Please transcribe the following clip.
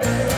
Yeah.